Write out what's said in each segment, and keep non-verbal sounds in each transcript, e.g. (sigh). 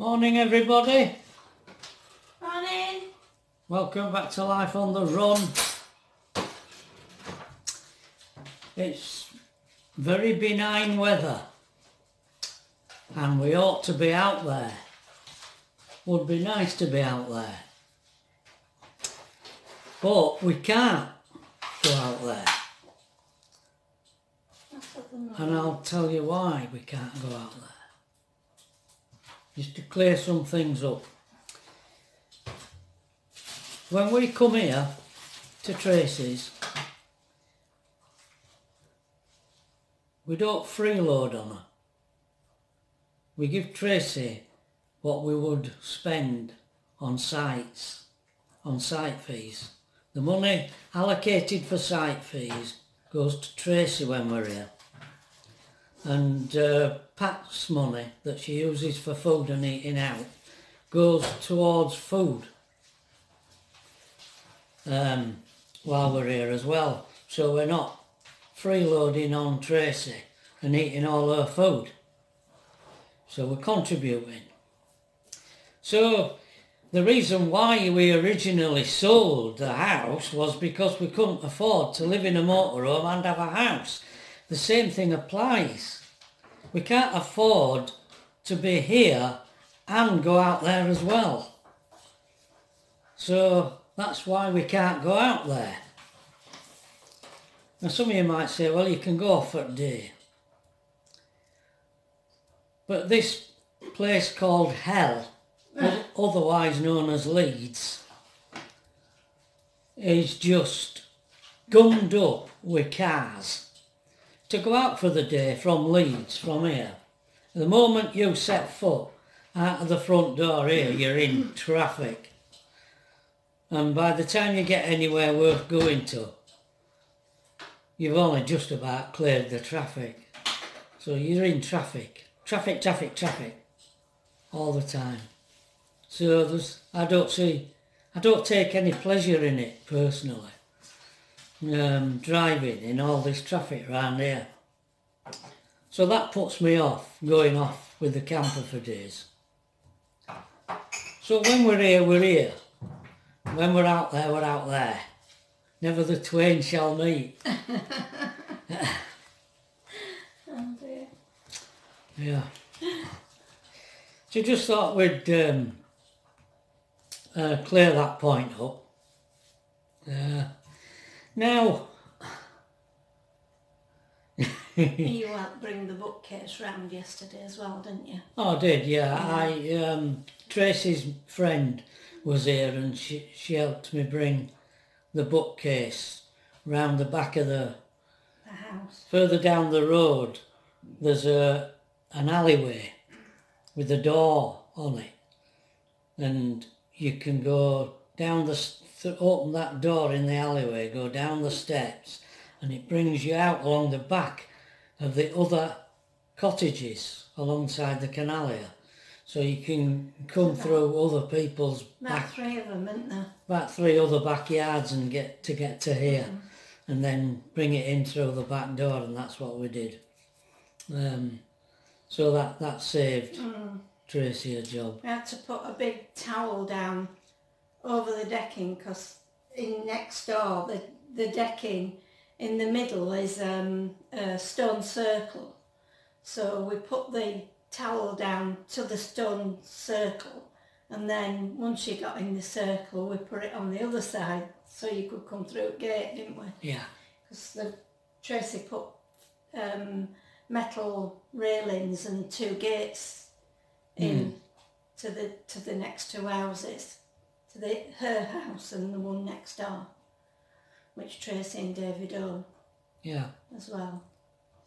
Morning, everybody. Morning. Welcome back to Life on the Run. It's very benign weather, and we ought to be out there. Would be nice to be out there, but we can't go out there, and I'll tell you why we can't go out there. Just to clear some things up. When we come here to Tracy's, we don't freeload on her. We give Tracy what we would spend on sites, on site fees. The money allocated for site fees goes to Tracy when we're here. And uh, Pat's money that she uses for food and eating out goes towards food um, while we're here as well. So we're not freeloading on Tracy and eating all her food. So we're contributing. So the reason why we originally sold the house was because we couldn't afford to live in a motorhome and have a house. The same thing applies. We can't afford to be here and go out there as well. So that's why we can't go out there. Now some of you might say, well you can go for a day. But this place called Hell, otherwise known as Leeds, is just gummed up with cars. To go out for the day from Leeds, from here, the moment you set foot out of the front door here, you're in traffic. And by the time you get anywhere worth going to, you've only just about cleared the traffic. So you're in traffic. Traffic, traffic, traffic. All the time. So there's, I don't see, I don't take any pleasure in it personally. Um, driving in all this traffic around here. So that puts me off going off with the camper for days. So when we're here, we're here. When we're out there, we're out there. Never the twain shall meet. (laughs) Oh dear. Yeah. So just thought we'd um, uh, clear that point up. Uh, now, (laughs) you helped bring the bookcase round yesterday as well, didn't you? oh, I did, yeah. I um, Tracy's friend was here and she, she helped me bring the bookcase round the back of the The house. further down the road, there's a an alleyway with a door on it, and you can go down the th- open that door in the alleyway, go down the steps, and it brings you out along the back of the other cottages alongside the canal here. So you can come through other people's About back three of them, isn't there? about three other backyards and get to get to here and then bring it in through the back door and that's what we did. Um, so that that saved Tracy a job. We had to put a big towel down over the decking because in next door, the, the decking in the middle is um, a stone circle. So we put the towel down to the stone circle and then once you got in the circle we put it on the other side so you could come through a gate, didn't we? yeah because the Tracy put um, metal railings and two gates in to the to the next two houses, to the her house and the one next door, which Tracy and David own yeah as well.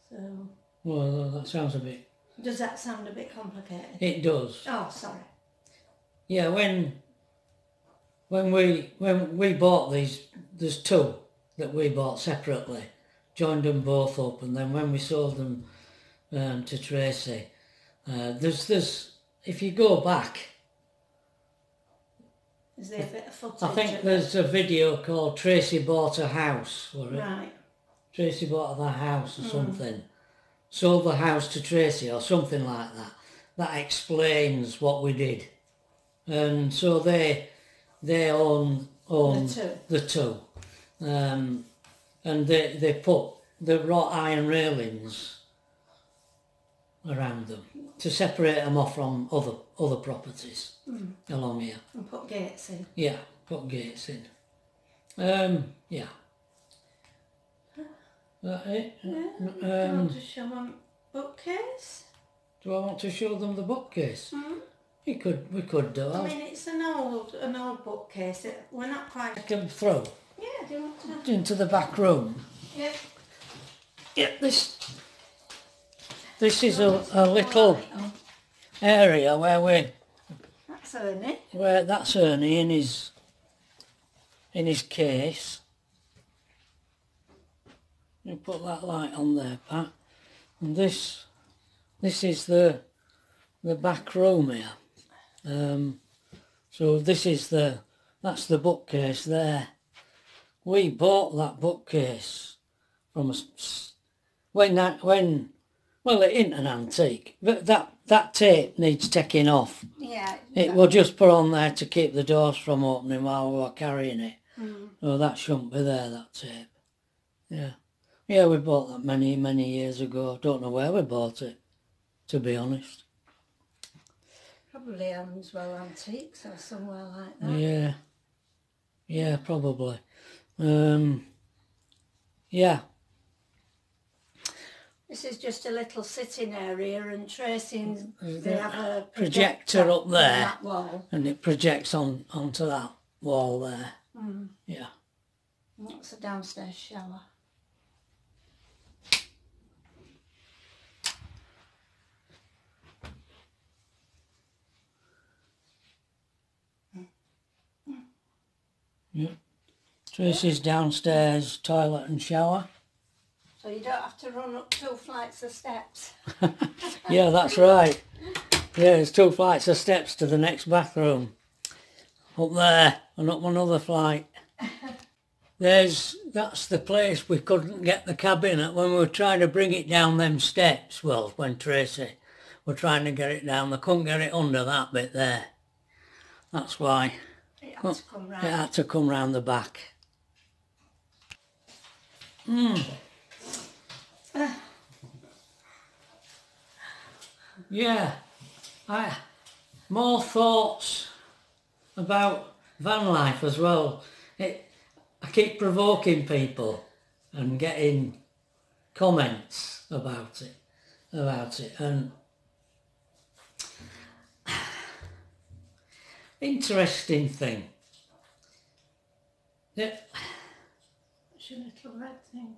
So well that sounds a bit does that sound a bit complicated? it does Oh, sorry. yeah when when we when we bought these there's two that we bought separately joined them both up and then when we sold them um, to Tracy uh, there's there's if you go back Is there a bit of footage? I think of there's a video called Tracy Bought a House, were it? it? right. Tracy bought the house or something. Sold the house to Tracy or something like that. that explains what we did, and so they they own own The two. the two, um, and they they put the wrought iron railings around them to separate them off from other other properties along here. And put gates in. Yeah, put gates in. Um, yeah. That it? Yeah. Um, want to show them bookcase? do I want to show them the bookcase? Mm. We could, we could do. I mean, it's an old, an old bookcase. We're not quite. take them through Yeah, do you want to? into the back room. Yeah. Yeah, this. This is a, a little area where we, That's Ernie. where that's Ernie in his, in his case. You put that light on there, Pat. And this, this is the, the back room here. Um, so this is the, that's the bookcase there. We bought that bookcase from a, when that, when, well, it ain't an antique, but that, that tape needs taking off. Yeah. It will just put on there to keep the doors from opening while we were carrying it. Mm. Oh, that shouldn't be there, that tape. Yeah. Yeah, we bought that many, many years ago. Don't know where we bought it, to be honest. Probably Answell Antiques or somewhere like that. Yeah. Yeah, probably. Um, yeah. This is just a little sitting area and tracing. They have a Projector up there. And it projects on onto that wall there. Mm. Yeah. And That's a downstairs shower. Tracy's downstairs, toilet and shower. So you don't have to run up two flights of steps. (laughs) Yeah, that's right. Yeah, there's two flights of steps to the next bathroom. Up there and up another flight. There's that's the place we couldn't get the cabin at when we were trying to bring it down them steps. Well, when Tracy were trying to get it down, they couldn't get it under that bit there. That's why It Well, to come round, it had to come round the back. Hmm. (sighs) Yeah, I more thoughts about van life as well. It, I keep provoking people and getting comments about it, about it, and (sighs) interesting thing. Yeah, It's your little red thing.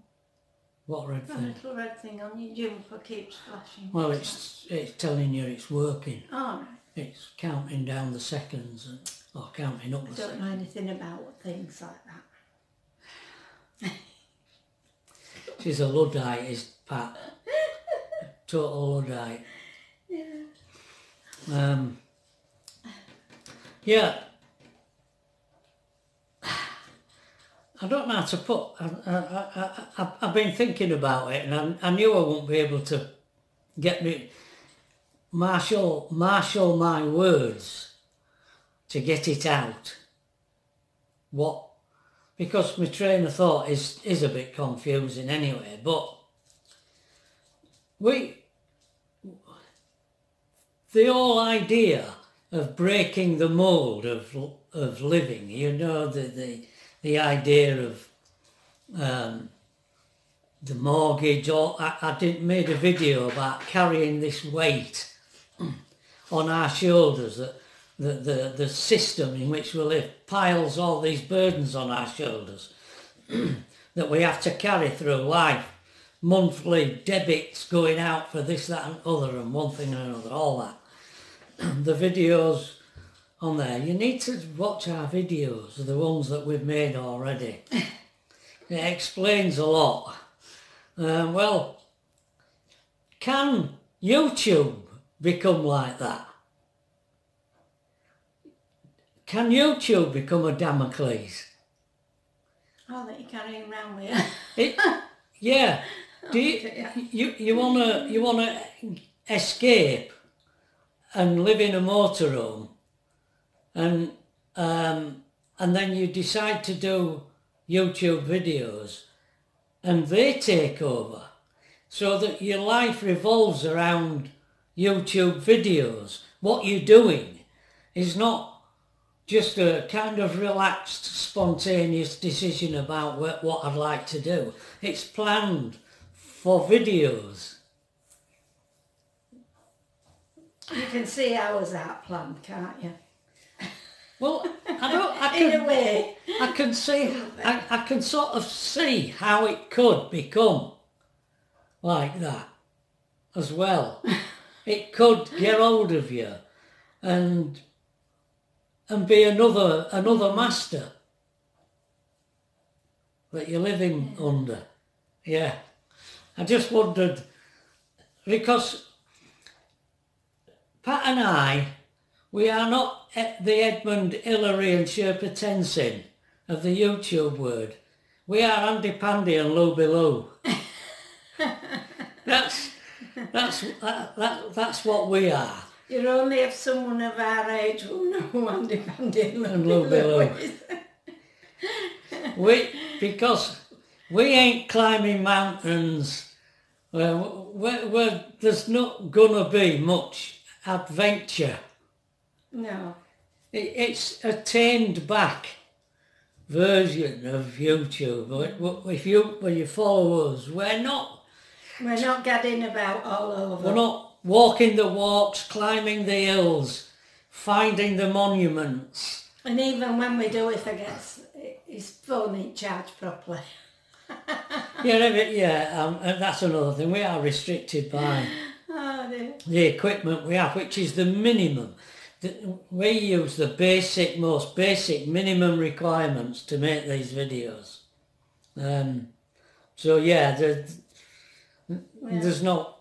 What red The thing? little red thing on your jumper keeps flashing. Well, it's it's telling you it's working. All right. It's counting down the seconds and or counting up I don't seconds. know anything about things like that. (laughs) She's a luddite, is Pat. (laughs) Total luddite. Yeah. Um, yeah. I don't know how to put. I, I, I, I've been thinking about it, and I, I knew I wouldn't be able to get me marshal marshal my words to get it out. What? Because my train of thought is is a bit confusing anyway. But we the whole idea of breaking the mold of of living, you know, the the, the idea of um, the mortgage. Or I, I did made a video about carrying this weight (clears throat) on our shoulders. That the, the the system in which we live piles all these burdens on our shoulders (clears throat) that we have to carry through life. Monthly debits going out for this, that, and other, and one thing and another, all that (clears throat) the videos on there. You need to watch our videos, the ones that we've made already. (laughs) it explains a lot. Um, well, can YouTube become like that? Can YouTube become a Damocles? Oh, that you're carrying around with you. It, yeah. (laughs) Do you, you you wanna you wanna escape and live in a motorhome and um, and then you decide to do YouTube videos and they take over so that your life revolves around YouTube videos. What you're doing is not just a kind of relaxed, spontaneous decision about what, what I'd like to do. It's planned for videos. You can see ours out planned, can't you? Well, I. I (laughs) In a can, way. I can see. I, I can sort of see how it could become like that as well. (laughs) it could get hold of you, and and be another another master that you're living under. Yeah, I just wondered because Pat and I, we are not the Edmund Hillary and Sherpa Tenzing of the YouTube word. We are Andy Pandy and Looby Loo. (laughs) that's that's that, that, that's what we are. You're only if someone of our age will know who Andy Pandy and And Looby Loo. (laughs) We because we ain't climbing mountains. Well, we're, we're, there's not gonna be much adventure. No. It, it's a tamed back version of YouTube. But If you when you follow us, we're not We're not gadding about all over. we're not walking the walks, climbing the hills, finding the monuments. And even when we do, if I get his phone ain't charged properly. (laughs) Yeah, yeah, um, and that's another thing. We are restricted by Oh the equipment we have, which is the minimum. We use the basic, most basic minimum requirements to make these videos. Um, so yeah, there, there's no.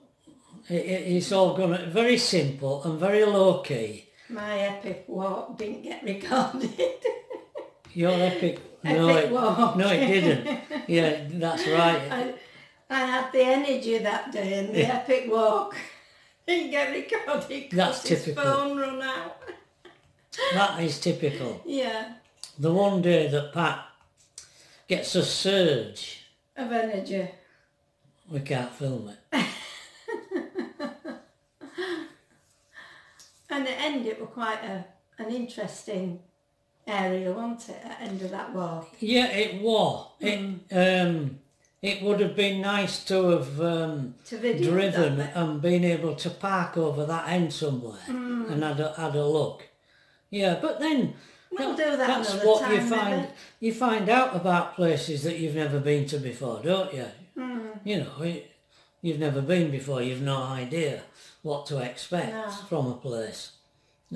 It, it- it's all gonna very simple and very low key. My epic walk didn't get recorded. (laughs) Your epic. (laughs) No, Epic it, walk. no, it didn't. (laughs) Yeah, that's right. I, I had the energy that day and the Yeah. epic walk recorded 'cause That's his typical. phone run out. That is typical. Yeah, The one day that Pat gets a surge, of energy. we can't film it. (laughs) And at the end it was quite a, an interesting area, wasn't it, at the end of that walk? Yeah, it was. It um, it would have been nice to have um, To driven and been able to park over that end somewhere and had a, had a look. Yeah, but then We'll do that that's what you find. maybe. You find out about places that you've never been to before, don't you? Hmm. You know, it, you've never been before. You've no idea what to expect No. from a place,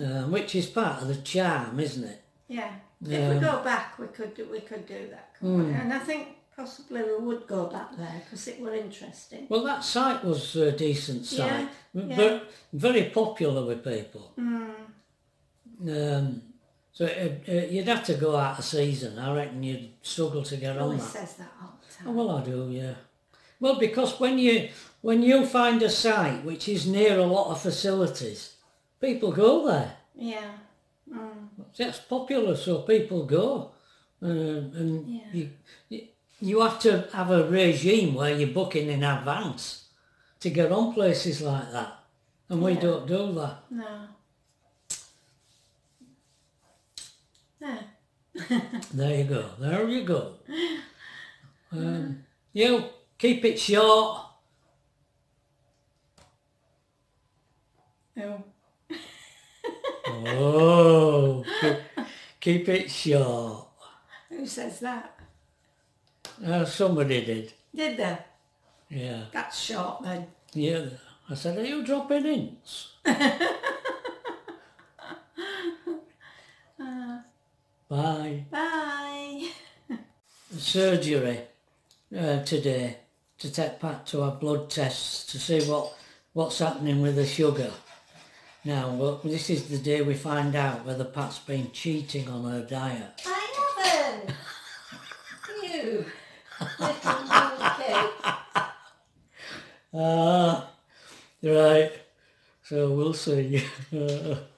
um, which is part of the charm, isn't it? Yeah. If. Hmm. we go back, we could do, we could do that. couldn't we? And I think possibly we would go back there because it were interesting. Well, that site was a decent site, Yeah, yeah. but very popular with people. Hmm. Um, so it, it, you'd have to go out of season. I reckon you'd struggle to get on Always that. says that all the Oh, well, I do, yeah. Well, because when you when you find a site which is near a lot of facilities, people go there. Yeah. Mm. That's popular, so people go, uh, and Yeah. you, you you have to have a regime where you're booking in advance to get on places like that, and we Yeah. don't do that. No. No. (laughs) There you go. There you go. Um, you keep it short. Oh. Oh, (laughs) keep, keep it short. Who says that? Uh, somebody did. Did they? Yeah. That's short then. Yeah. I said, are you dropping hints? (laughs) Bye. Bye. (laughs) Surgery uh, today to take Pat to have blood tests to see what what's happening with the sugar. Now, well, this is the day we find out whether Pat's been cheating on her diet. I haven't. you. Ah, right. So we'll see. (laughs)